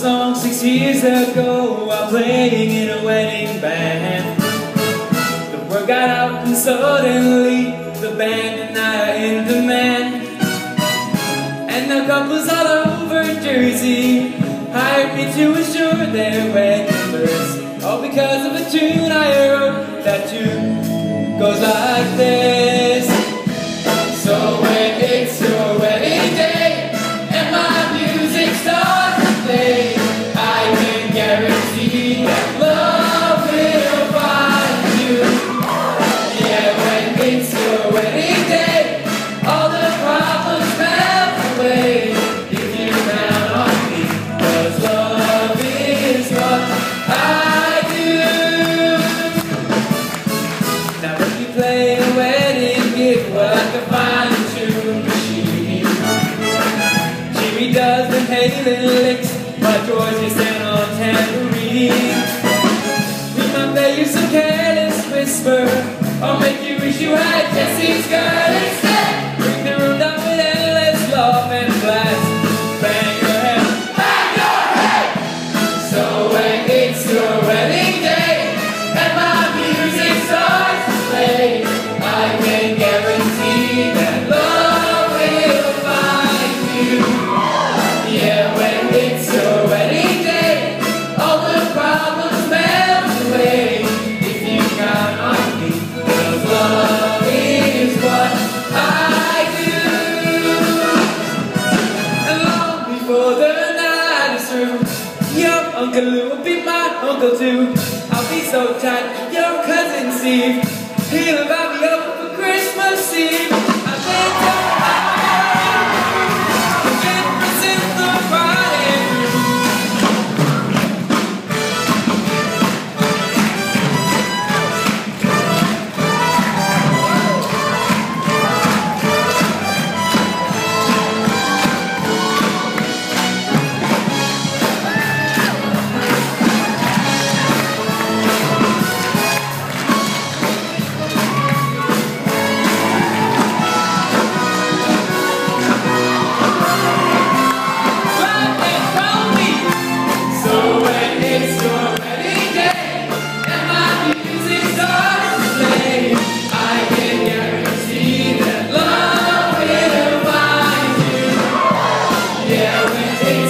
song six years ago while playing in a wedding band. The word got out and suddenly the band and I are in demand. And the couples all over Jersey hired me to assure their wedding All because of a tune I wrote. That tune goes like this. The hailing licks George is down on tambourine. Play you some careless whisper Or make you wish you had Jesse's girl instead. Bring the room down with endless love and blast. Bang your head, bang your head. So when it's your wedding day And my before the night is through, your uncle Lou will be my uncle too. I'll be so tight, your cousin Steve. He'll invite fiel em ti.